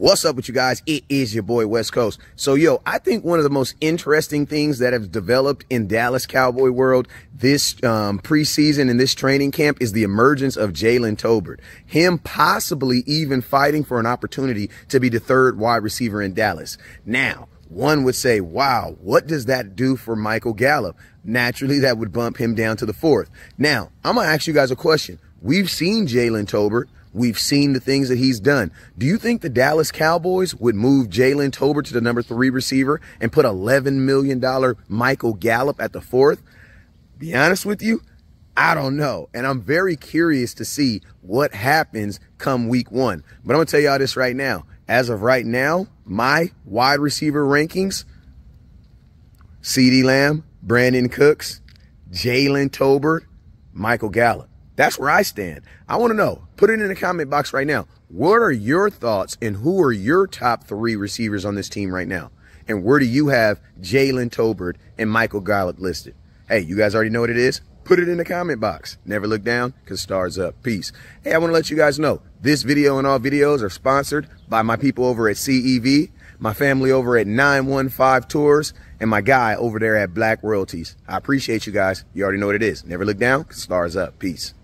What's up with you guys? It is your boy West Coast. So yo, I think one of the most interesting things that have developed in Dallas Cowboy world this um, preseason and this training camp is the emergence of Jalen Tolbert. Him possibly even fighting for an opportunity to be the third wide receiver in Dallas. Now, one would say, wow, what does that do for Michael Gallup? Naturally, that would bump him down to the fourth. Now, I'm going to ask you guys a question. We've seen Jalen Tolbert We've seen the things that he's done. Do you think the Dallas Cowboys would move Jalen Tolbert to the number three receiver and put $11 million Michael Gallup at the fourth? Be honest with you, I don't know. And I'm very curious to see what happens come week one. But I'm going to tell y'all this right now. As of right now, my wide receiver rankings CeeDee Lamb, Brandin Cooks, Jalen Tolbert, Michael Gallup. That's where I stand. I want to know. Put it in the comment box right now. What are your thoughts and who are your top three receivers on this team right now? And where do you have Jalen Tolbert and Michael Gallup listed? Hey, you guys already know what it is? Put it in the comment box. Never look down because stars up. Peace. Hey, I want to let you guys know this video and all videos are sponsored by my people over at CEV, my family over at 915 Tours, and my guy over there at Black Royalties. I appreciate you guys. You already know what it is. Never look down because stars up. Peace.